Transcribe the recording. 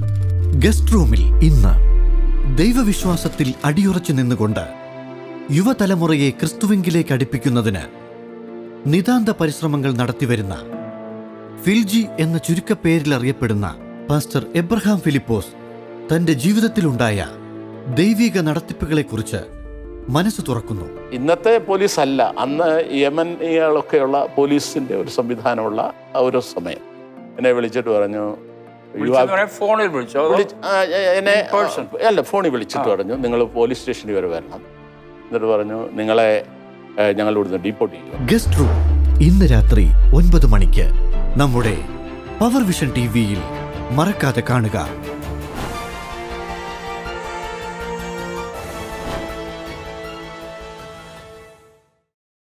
Guest റൂമിൽ ഇന്ന് ദൈവവിശ്വാസത്തിൽ അടിയുറച്ചു നിന്നുകൊണ്ട് യുവതലമുറയെ ക്രിസ്തുവിങ്കിലേക്ക് അടുപ്പിക്കുന്നതിന് നിതാന്ത പരിശ്രമങ്ങൾ നടത്തിവരുന്ന ഫിൽജി എന്ന ചുരുക്കപ്പേരിൽ അറിയപ്പെടുന്ന പാസ്റ്റർ എബ്രഹാം ഫിലിപ്പോസ് തന്റെ ജീവിതത്തിലുണ്ടായ ദൈവിക നടത്തിപ്പുകളെക്കുറിച്ച് മനസ്സ് തുറക്കുന്നു. ഇന്നത്തെ പോലീസ് അല്ല അന്ന് യമനികളൊക്കെയുള്ള പോലീസിന്റെ ഒരു സംവിധാനമുള്ള ഒരു സമയം. എന്നെ വിളിച്ചിട്ട് പറഞ്ഞു "You have- ഫോണിൽ വിളിച്ചോ? എന്നെ അല്ല ഫോണിൽ വിളിച്ചിട്ട് പറഞ്ഞു. നിങ്ങൾ പോലീസ് സ്റ്റേഷനിൽ വരെ വരണം. എന്നിട്ട് പറഞ്ഞു നിങ്ങളെ ഞങ്ങൾ ഇവിടുന്ന് ഡീപ്പോർട്ട് ചെയ്യും. ഗസ്റ്റ് റൂം ഇന്ന് രാത്രി ഒൻപത് മണിക്ക് നമ്മുടെ പവർ വിഷൻ ടി വിയിൽ മറക്കാതെ കാണുക.